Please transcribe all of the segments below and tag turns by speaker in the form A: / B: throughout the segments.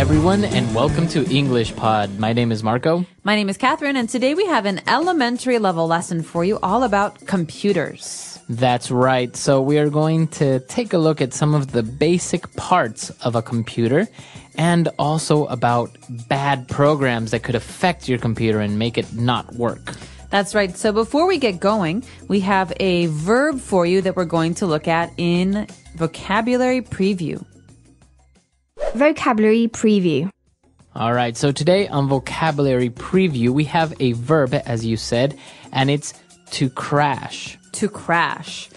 A: everyone, and welcome to English Pod. My name is Marco.
B: My name is Catherine, and today we have an elementary level lesson for you all about computers.
A: That's right. So, we are going to take a look at some of the basic parts of a computer and also about bad programs that could affect your computer and make it not work.
B: That's right. So before we get going, we have a verb for you that we're going to look at in vocabulary preview.
C: Vocabulary preview.
A: All right. So today on vocabulary preview, we have a verb, as you said, and it's to crash.
B: To crash.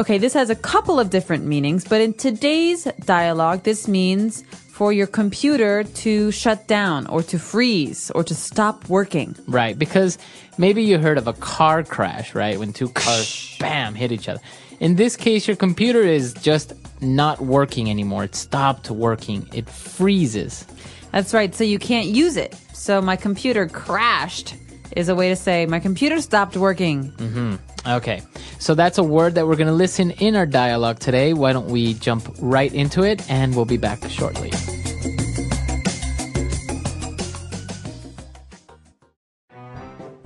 B: Okay, this has a couple of different meanings, but in today's dialogue, this means for your computer to shut down or to freeze or to stop working.
A: Right. Because maybe you heard of a car crash, right? When two cars, bam, hit each other. In this case, your computer is just not working anymore. It stopped working. It freezes.
B: That's right. So you can't use it. So my computer crashed is a way to say my computer stopped working. Hmm.
A: Okay. So that's a word that we're going to listen in our dialogue today. Why don't we jump right into it and we'll be back shortly.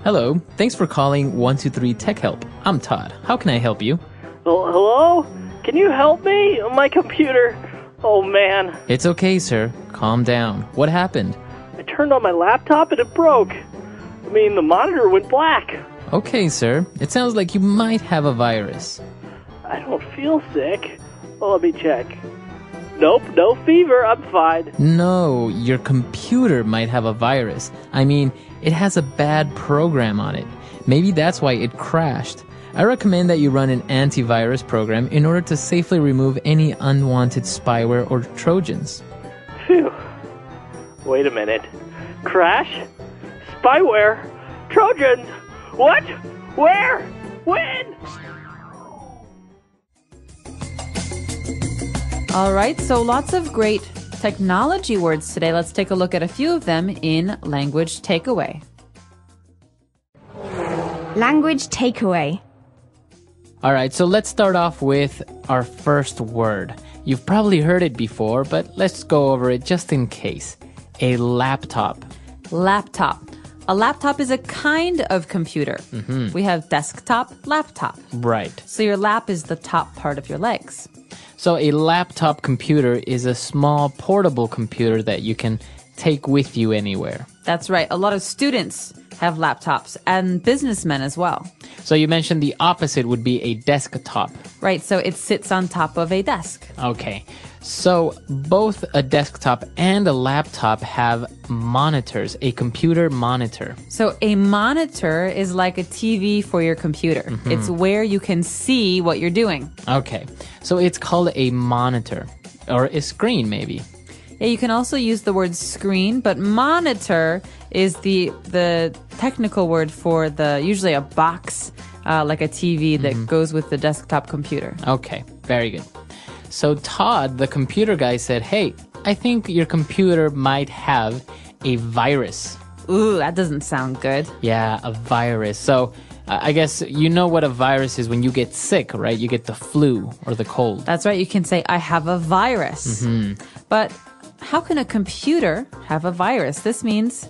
A: Hello. Thanks for calling 123 Tech Help. I'm Todd. How can I help you?
D: Well, hello? Can you help me? My computer. Oh man,
A: It's okay, sir. Calm down. What happened?
D: I turned on my laptop and it broke. I mean, the monitor went black.
A: Okay, sir. It sounds like you might have a virus.
D: I don't feel sick. Well, let me check. Nope, no fever. I'm fine.
A: No, your computer might have a virus. I mean, it has a bad program on it. Maybe that's why it crashed. I recommend that you run an antivirus program in order to safely remove any unwanted spyware or trojans.
D: Phew. Wait a minute. Crash? Spyware? Trojans? What? Where? When?
B: All right, so lots of great technology words today. Let's take a look at a few of them in language takeaway.
C: Language takeaway.
A: All right, so let's start off with our first word. You've probably heard it before, but let's go over it just in case. A laptop.
B: Laptop. A laptop is a kind of computer. Mm-hmm. We have desktop, laptop.
A: Right.
B: So your lap is the top part of your legs.
A: So a laptop computer is a small portable computer that you can take with you anywhere.
B: That's right. A lot of students have laptops and businessmen as well.
A: So you mentioned the opposite would be a desktop.
B: Right, so it sits on top of a desk.
A: Okay. So both a desktop and a laptop have monitors, a computer monitor.
B: So a monitor is like a TV for your computer. Mm-hmm. It's where you can see what you're doing.
A: Okay. So it's called a monitor or a screen maybe.
B: Yeah, you can also use the word screen, but monitor is the the technical word for the usually a box uh, like a TV that goes with the desktop computer.
A: Okay. Very good. So Todd, the computer guy said, "Hey, I think your computer might have a virus."
B: Ooh, that doesn't sound good.
A: Yeah, a virus. So uh, I guess you know what a virus is when you get sick, right? You get the flu or the cold.
B: That's right. You can say I have a virus. But how can a computer have a virus? This means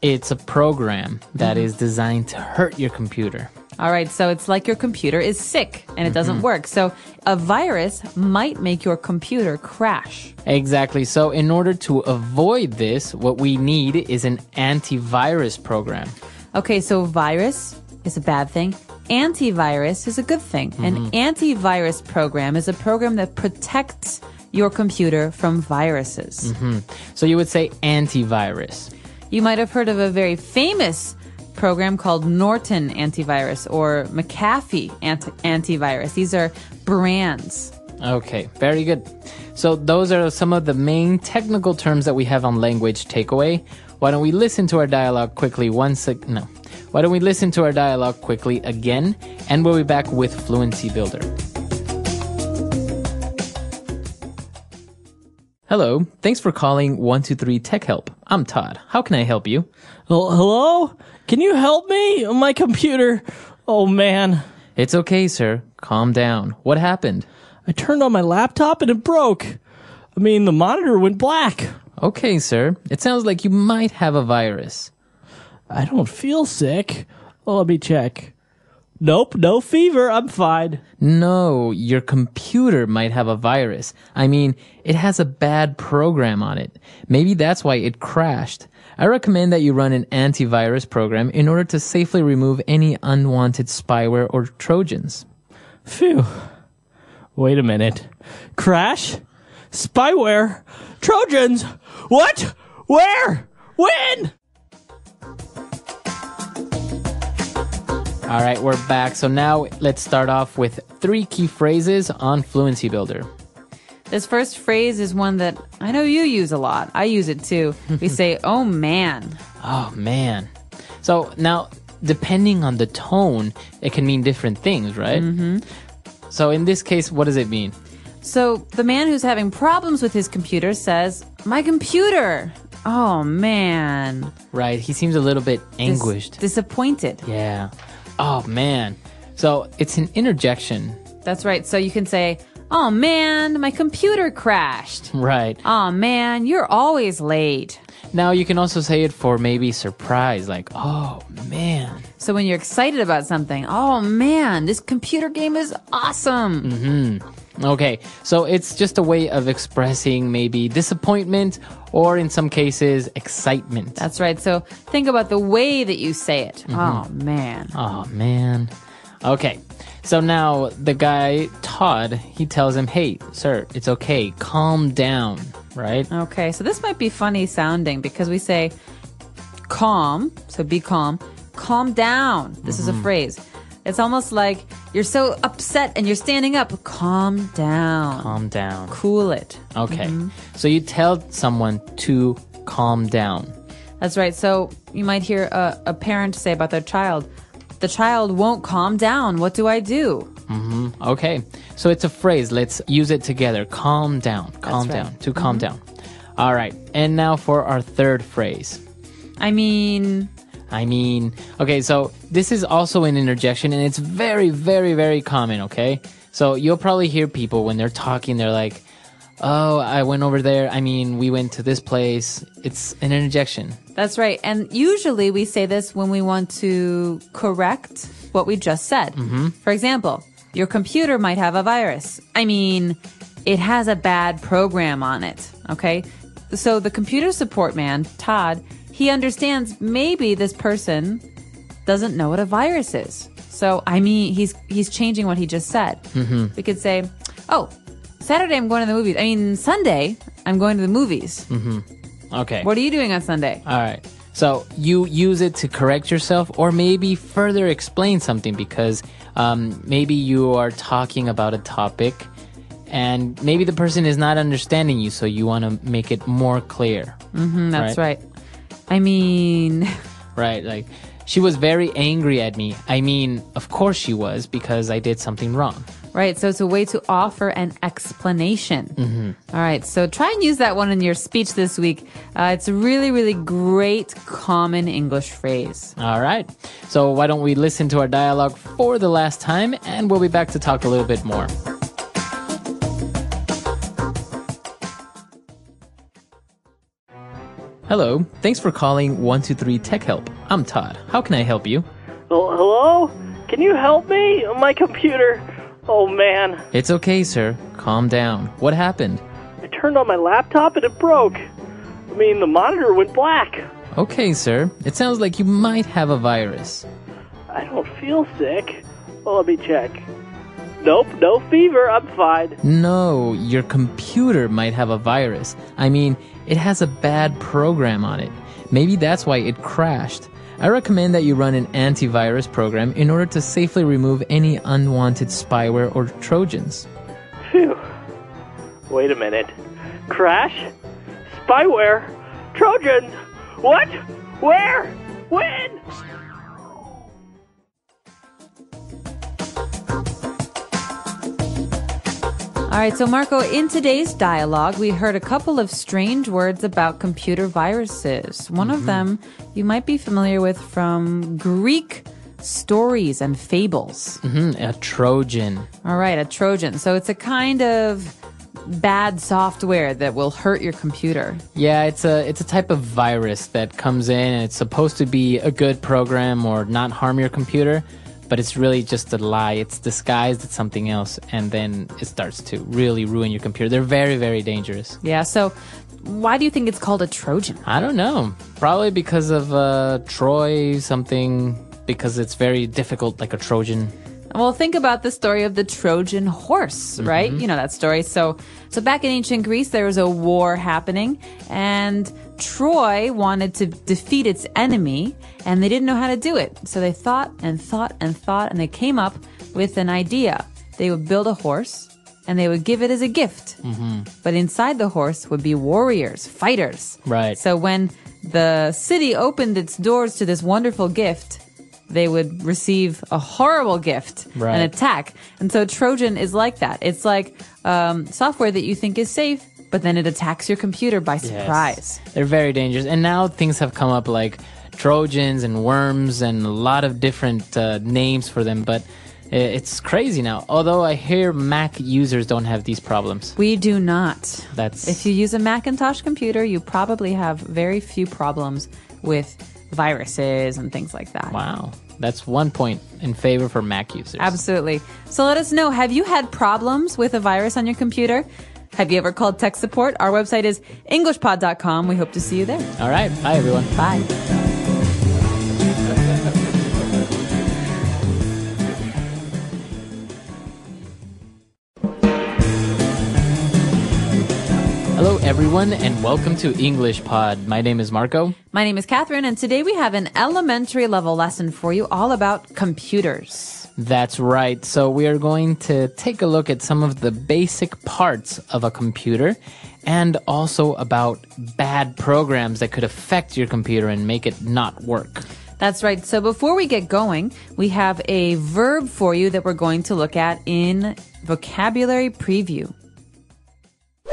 A: It's a program that mm-hmm. is designed to hurt your computer.
B: All right, so it's like your computer is sick and it doesn't mm-hmm. work. So a virus might make your computer crash.
A: Exactly. So in order to avoid this, what we need is an antivirus program.
B: Okay, so virus is a bad thing. Antivirus is a good thing. An mm-hmm. antivirus program is a program that protects your computer from viruses. Mm-hmm.
A: So you would say antivirus.
B: You might have heard of a very famous program called Norton Antivirus or McAfee anti- Antivirus. These are brands.
A: Okay, very good. So those are some of the main technical terms that we have on language takeaway. Why don't we listen to our dialogue quickly once ag- no. Why don't we listen to our dialogue quickly again and we'll be back with Fluency Builder. Hello, thanks for calling 123 Tech Help. I'm Todd. How can I help you?
E: Hel- Hello? Can you help me? My computer. Oh man.
A: It's okay, sir. Calm down. What happened?
E: I turned on my laptop and it broke. I mean, the monitor went black.
A: Okay, sir. It sounds like you might have a virus.
E: I don't feel sick. Oh, let me check. Nope, no fever. I'm fine.
A: No, your computer might have a virus. I mean, it has a bad program on it. Maybe that's why it crashed. I recommend that you run an antivirus program in order to safely remove any unwanted spyware or trojans.
E: Phew. Wait a minute. Crash? Spyware? Trojans? What? Where? When?
A: All right, we're back. So now let's start off with three key phrases on Fluency Builder.
B: This first phrase is one that I know you use a lot. I use it too. We say, oh man.
A: Oh man. So now, depending on the tone, it can mean different things, right? Mm-hmm. So in this case, what does it mean?
B: So the man who's having problems with his computer says, my computer. Oh man.
A: Right. He seems a little bit
B: Dis-
A: anguished.
B: disappointed.
A: yeah. Oh man. So it's an interjection.
B: That's right. So you can say, oh man, my computer crashed.
A: Right.
B: Oh man, you're always late.
A: Now you can also say it for maybe surprise, like, oh man.
B: So when you're excited about something, oh man, this computer game is awesome.
A: Mm-hmm. Okay, so it's just a way of expressing maybe disappointment or in some cases excitement.
B: That's right. So think about the way that you say it. Oh man.
A: Oh man. Okay. So now the guy Todd, he tells him, "Hey, sir, it's okay. Calm down." Right?
B: Okay, so this might be funny sounding because we say calm, so be calm, calm down. This is a mm-hmm. phrase. It's almost like you're so upset and you're standing up. Calm down.
A: Calm down.
B: Cool it.
A: Okay. Mm-hmm. So you tell someone to calm down.
B: That's right. So you might hear a, a parent say about their child, the child won't calm down. What do I do? Mm-hmm.
A: Okay. So it's a phrase. Let's use it together. Calm down. Calm
B: right.
A: down. To calm mm-hmm. down. All right. And now for our third phrase.
B: I mean,
A: I mean, okay, so this is also an interjection and it's very, very, very common, okay? So you'll probably hear people when they're talking, they're like, oh, I went over there. I mean, we went to this place. It's an interjection.
B: That's right. And usually we say this when we want to correct what we just said. Mm-hmm. For example, your computer might have a virus. I mean, it has a bad program on it. Okay. So the computer support man, Todd, he understands maybe this person doesn't know what a virus is. So, I mean, he's, he's changing what he just said. We could say, oh, Saturday I'm going to the movies. I mean, Sunday I'm going to the movies.
A: Okay.
B: What are you doing on Sunday?
A: All right. So you use it to correct yourself or maybe further explain something because um, maybe you are talking about a topic and maybe the person is not understanding you, so you want to make it more clear.
B: Mm, That's right. I mean,
A: Right? Like, she was very angry at me. I mean, of course she was because I did something wrong.
B: right. So it's a way to offer an explanation.
A: Mm-hmm.
B: All right. So try and use that one in your speech this week. Uh, it's a really, really great common English phrase.
A: All right. So, why don't we listen to our dialogue for the last time and we'll be back to talk a little bit more. Hello. Thanks for calling 123 Tech Help. I'm Todd. How can I help you?
D: Oh, hello? Can you help me? My computer. Oh man,
A: It's okay, sir. Calm down. What happened?
D: I turned on my laptop and it broke. I mean, the monitor went black.
A: Okay, sir. It sounds like you might have a virus.
D: I don't feel sick. Well, let me check. Nope, no fever. I'm fine.
A: No, your computer might have a virus. I mean, it has a bad program on it. Maybe that's why it crashed. I recommend that you run an antivirus program in order to safely remove any unwanted spyware or trojans.
D: Phew. Wait a minute. Crash? Spyware? Trojans? What? Where? When?
B: All right. So Marco, in today's dialogue, we heard a couple of strange words about computer viruses. One of them you might be familiar with from Greek stories and fables.
A: Hmm, a Trojan.
B: All right, a Trojan. So it's a kind of bad software that will hurt your computer.
A: Yeah, it's a it's a type of virus that comes in and it's supposed to be a good program or not harm your computer, but it's really just a lie. It's disguised as something else and then it starts to really ruin your computer. They're very very dangerous.
B: Yeah, so why do you think it's called a Trojan?
A: I don't know. Probably because of uh Troy something because it's very difficult like a Trojan.
B: Well, think about the story of the Trojan horse, right? You know that story. So, so back in ancient Greece, there was a war happening, and Troy wanted to defeat its enemy, and they didn't know how to do it. So they thought and thought and thought, and they came up with an idea. They would build a horse, and they would give it as a gift. But inside the horse would be warriors, fighters.
A: Right.
B: So when the city opened its doors to this wonderful gift, they would receive a horrible gift,
A: Right.
B: an attack. And so Trojan is like that. It's like um, software that you think is safe, but then it attacks your computer by surprise. Yes.
A: They're very dangerous. And now things have come up like Trojans and worms and a lot of different uh, names for them, but it's crazy now. Although I hear Mac users don't have these problems.
B: We do not.
A: That's
B: If you use a Macintosh computer, you probably have very few problems with viruses and things like that.
A: wow. That's one point in favor for Mac users.
B: Absolutely. So let us know have you had problems with a virus on your computer? Have you ever called tech support? Our website is englishpod.com. We hope to see you there.
A: All right. Bye, everyone.
B: Bye.
A: Hello, everyone, and welcome to English Pod. My name is Marco.
B: My name is Catherine, and today we have an elementary level lesson for you all about computers.
A: That's right. So we are going to take a look at some of the basic parts of a computer and also about bad programs that could affect your computer and make it not work.
B: That's right. So before we get going, we have a verb for you that we're going to look at in vocabulary preview.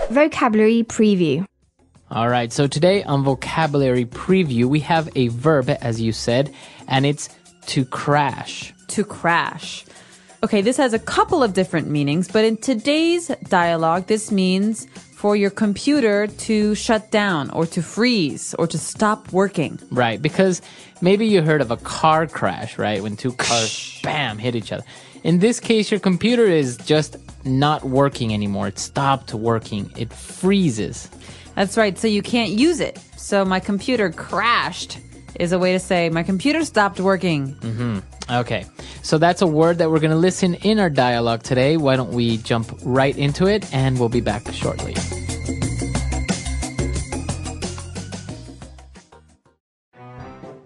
C: Vocabulary preview.
A: All right. So today on vocabulary preview, we have a verb, as you said, and it's to crash.
B: To crash. Okay, this has a couple of different meanings, but in today's dialogue, this means for your computer to shut down or to freeze or to stop working.
A: Right. Because maybe you heard of a car crash, right? When two cars, bam, hit each other. In this case, your computer is just not working anymore. It stopped working. It freezes.
B: That's right, so you can't use it. So my computer crashed is a way to say my computer stopped working. Mm-hmm.
A: Okay. So that's a word that we're going to listen in our dialogue today. Why don't we jump right into it and we'll be back shortly.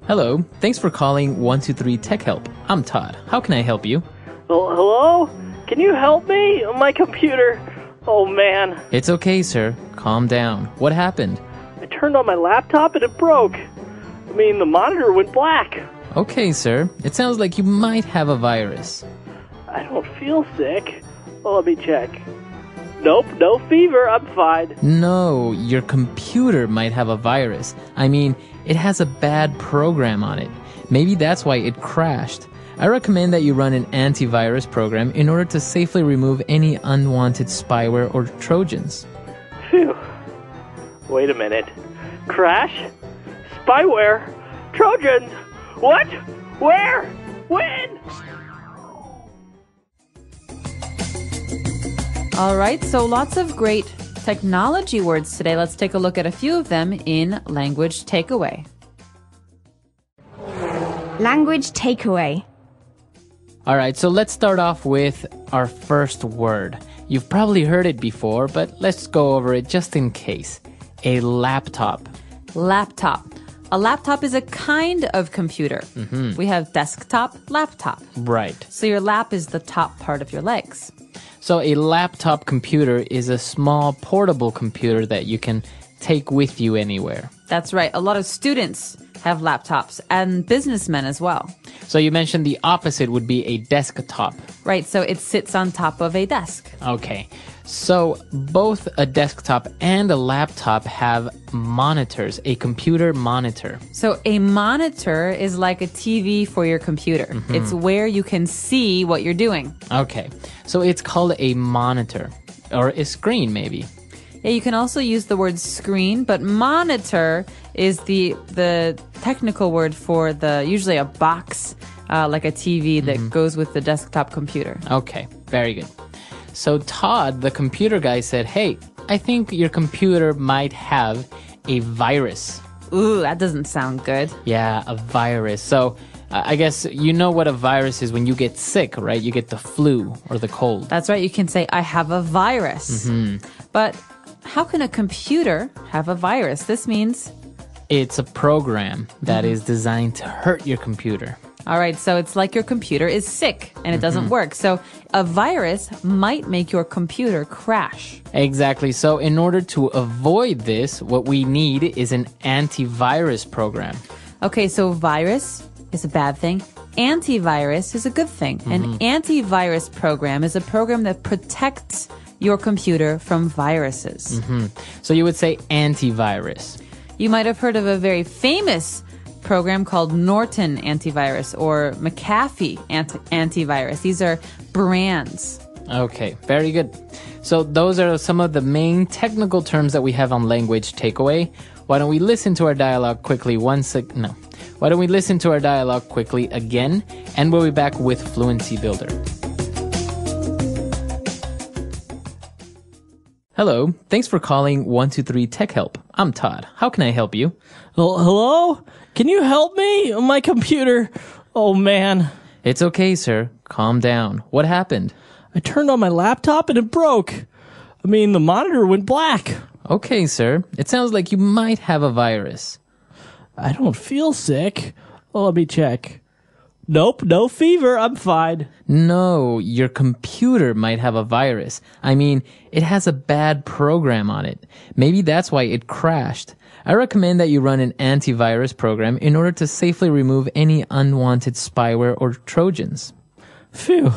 A: Hello. Thanks for calling 123 Tech Help. I'm Todd. How can I help you?
D: Oh, hello? Can you help me? My computer. Oh man,
A: It's okay, sir. Calm down. What happened?
D: I turned on my laptop and it broke. I mean, the monitor went black.
A: Okay, sir. It sounds like you might have a virus.
D: I don't feel sick. Well, let me check. Nope, no fever. I'm fine.
A: No, your computer might have a virus. I mean, it has a bad program on it. Maybe that's why it crashed. I recommend that you run an antivirus program in order to safely remove any unwanted spyware or trojans.
D: Phew. Wait a minute. Crash? Spyware? Trojans? What? Where? When?
B: All right, so lots of great technology words today. Let's take a look at a few of them in language takeaway.
C: Language takeaway.
A: All right, so let's start off with our first word. You've probably heard it before, but let's go over it just in case. A laptop.
B: Laptop. A laptop is a kind of computer. Mm-hmm. We have desktop, laptop.
A: Right.
B: So your lap is the top part of your legs.
A: So a laptop computer is a small portable computer that you can take with you anywhere.
B: That's right. A lot of students have laptops and businessmen as well.
A: So you mentioned the opposite would be a desktop.
B: Right. So it sits on top of a desk.
A: Okay. So both a desktop and a laptop have monitors, a computer monitor.
B: So a monitor is like a TV for your computer. Mm-hmm. It's where you can see what you're doing.
A: Okay. So it's called a monitor. or a screen maybe.
B: Yeah, you can also use the word screen, but monitor is the the technical word for the usually a box uh, like a TV that goes with the desktop computer.
A: Okay, very good. So Todd, the computer guy, said, "Hey, I think your computer might have a virus."
B: Ooh, that doesn't sound good.
A: Yeah, a virus. So uh, I guess you know what a virus is when you get sick, right? You get the flu or the cold.
B: That's right. You can say I have a virus. But how can a computer have a virus? This means
A: It's a program that mm-hmm. is designed to hurt your computer.
B: All right, so it's like your computer is sick and it doesn't mm-hmm. work. So a virus might make your computer crash.
A: Exactly. So in order to avoid this, what we need is an antivirus program.
B: Okay, so virus is a bad thing. Antivirus is a good thing. An mm-hmm. antivirus program is a program that protects your computer from viruses. Mm-hmm.
A: So you would say antivirus.
B: You might have heard of a very famous program called Norton Antivirus or McAfee anti- Antivirus. These are brands.
A: Okay, very good. So those are some of the main technical terms that we have on language takeaway. Why don't we listen to our dialogue quickly once ag- no. Why don't we listen to our dialogue quickly again and we'll be back with Fluency Builder. Hello, thanks for calling 123 Tech Help. I'm Todd. How can I help you?
E: Hel- Hello? Can you help me? My computer. Oh man.
A: It's okay, sir. Calm down. What happened?
E: I turned on my laptop and it broke. I mean, the monitor went black.
A: Okay, sir. It sounds like you might have a virus.
E: I don't feel sick. Well, let me check. Nope, no fever. I'm fine.
A: No, your computer might have a virus. I mean, it has a bad program on it. Maybe that's why it crashed. I recommend that you run an antivirus program in order to safely remove any unwanted spyware or trojans.
E: Phew.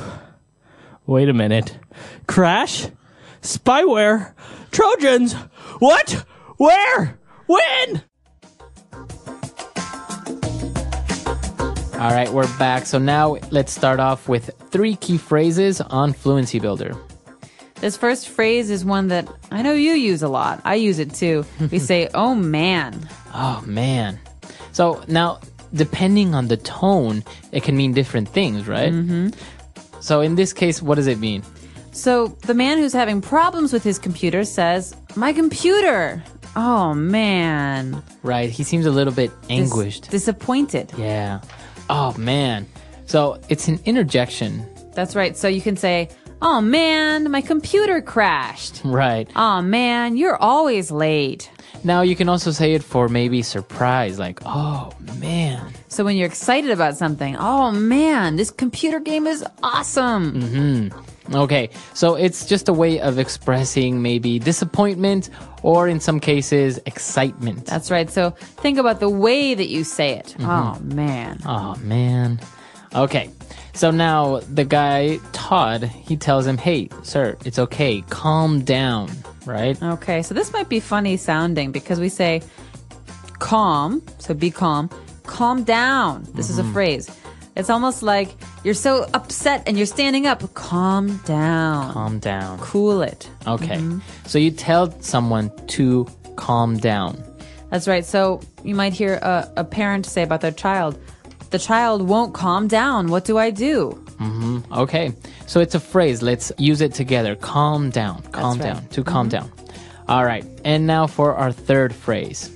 E: Wait a minute. Crash? Spyware? Trojans? What? Where? When?
A: All right, we're back. So now let's start off with three key phrases on Fluency Builder.
B: This first phrase is one that I know you use a lot. I use it too. We say, oh man.
A: Oh man. So now, depending on the tone, it can mean different things, right? Mm-hmm. So in this case, what does it mean?
B: So the man who's having problems with his computer says, my computer. Oh man.
A: Right? He seems a little bit
B: Dis-
A: anguished.
B: disappointed.
A: yeah. Oh man. So it's an interjection,
B: That's right. So you can say, oh man, my computer crashed.
A: right?
B: Oh man, you're always late.
A: Now you can also say it for maybe surprise, like, oh man.
B: So when you're excited about something, oh man, this computer game is awesome. Mm-hmm.
A: Okay, so it's just a way of expressing maybe disappointment or in some cases excitement.
B: That's right. So think about the way that you say it. Oh man.
A: Oh man. Okay. So now the guy Todd, he tells him, "Hey, sir, it's okay. Calm down." Right?
B: Okay, so this might be funny sounding because we say calm, so be calm, calm down. This is a mm-hmm. phrase. It's almost like you're so upset and you're standing up. Calm down.
A: Calm down.
B: Cool it.
A: Okay. Mm-hmm. So you tell someone to calm down.
B: That's right. So you might hear a, a parent say about their child, the child won't calm down. What do I do? Mm-hmm.
A: Okay. So it's a phrase. Let's use it together. Calm down. Calm
B: right.
A: down. To calm mm-hmm. down. All right. And now for our third phrase.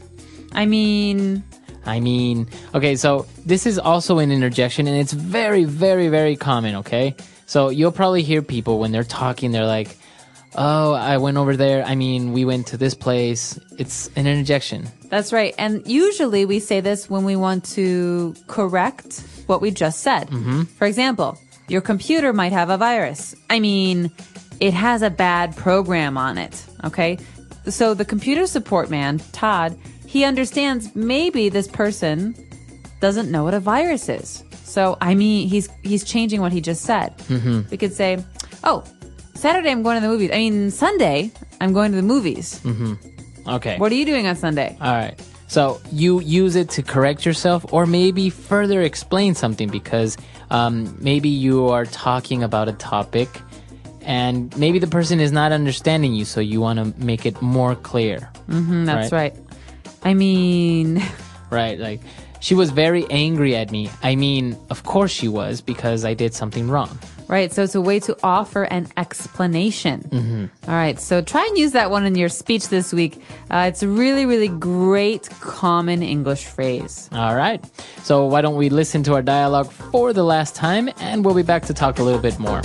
B: I mean,
A: I mean, okay, so this is also an interjection and it's very, very, very common, okay? So you'll probably hear people when they're talking, they're like, oh, I went over there. I mean, we went to this place. It's an interjection.
B: that's right. And usually we say this when we want to correct what we just said. Mm-hmm. For example, your computer might have a virus. I mean, it has a bad program on it. Okay. So the computer support man, Todd, he understands maybe this person doesn't know what a virus is. So I mean, he's he's changing what he just said. We could say, "Oh, Saturday I'm going to the movies. I mean, Sunday I'm going to the movies.
A: Okay.
B: What are you doing on Sunday?"
A: All right. So you use it to correct yourself or maybe further explain something because um, maybe you are talking about a topic and maybe the person is not understanding you, so you want to make it more clear.
B: Mm, that's
A: Right.
B: right. I mean,
A: Right? Like, she was very angry at me. I mean, of course she was because I did something wrong.
B: right. So it's a way to offer an explanation.
A: Mm-hmm.
B: All right. So try and use that one in your speech this week. Uh, it's a really, really great common English phrase.
A: All right. So, why don't we listen to our dialogue for the last time, and we'll be back to talk a little bit more.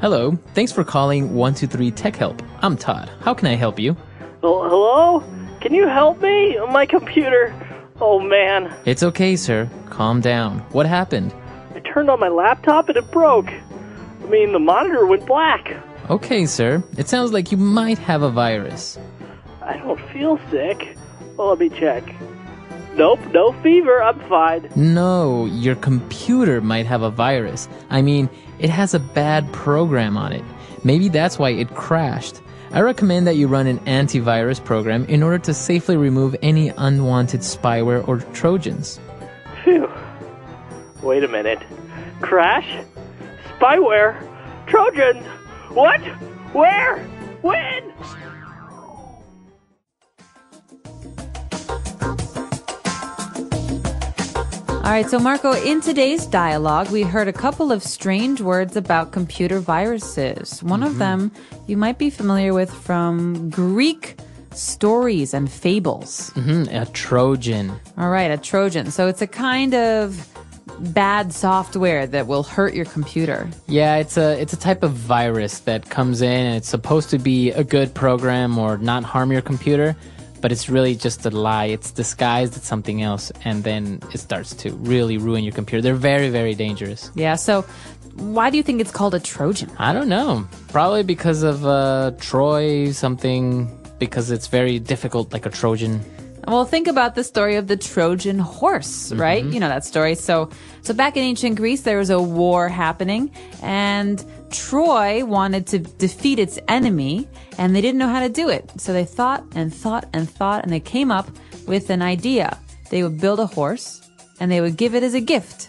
A: Hello. Thanks for calling 123 Tech Help. I'm Todd. How can I help you?
D: Oh, hello? Can you help me? My computer. Oh man,
A: It's okay, sir. Calm down. What happened?
D: I turned on my laptop and it broke. I mean, the monitor went black.
A: Okay, sir. It sounds like you might have a virus.
D: I don't feel sick. Well, let me check. Nope, no fever. I'm fine.
A: No, your computer might have a virus. I mean, it has a bad program on it. Maybe that's why it crashed. I recommend that you run an antivirus program in order to safely remove any unwanted spyware or trojans.
D: Phew. Wait a minute. Crash? Spyware? Trojans? What? Where? When?
B: All right. So, Marco, in today's dialogue, we heard a couple of strange words about computer viruses. One of them you might be familiar with from Greek stories and fables.
A: Hmm, a Trojan.
B: All right, a Trojan. So it's a kind of bad software that will hurt your computer.
A: Yeah, it's a it's a type of virus that comes in and it's supposed to be a good program or not harm your computer, but it's really just a lie. It's disguised as something else and then it starts to really ruin your computer. They're very very dangerous.
B: Yeah, so why do you think it's called a Trojan?
A: I don't know. Probably because of uh Troy something because it's very difficult like a Trojan.
B: Well, think about the story of the Trojan horse, right? You know that story. So, so back in ancient Greece, there was a war happening, and Troy wanted to defeat its enemy, and they didn't know how to do it. So they thought and thought and thought, and they came up with an idea. They would build a horse, and they would give it as a gift.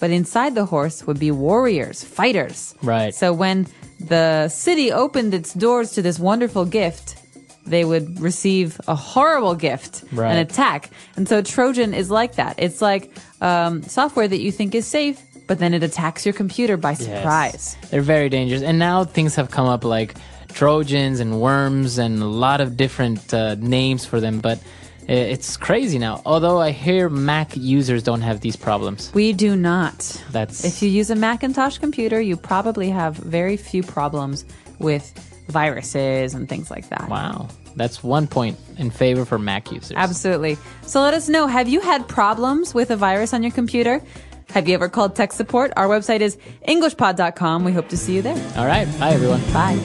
B: But inside the horse would be warriors, fighters.
A: Right.
B: So when the city opened its doors to this wonderful gift, they would receive a horrible gift,
A: Right.
B: an attack. And so Trojan is like that. It's like um, software that you think is safe, but then it attacks your computer by surprise. Yes.
A: They're very dangerous. And now things have come up like Trojans and worms and a lot of different uh, names for them, but it's crazy now. Although I hear Mac users don't have these problems.
B: We do not.
A: That's
B: If you use a Macintosh computer, you probably have very few problems with viruses and things like that.
A: wow. That's one point in favor for Mac users.
B: Absolutely. So let us know have you had problems with a virus on your computer? Have you ever called tech support? Our website is englishpod.com. We hope to see you there.
A: All right. Bye, everyone.
B: Bye.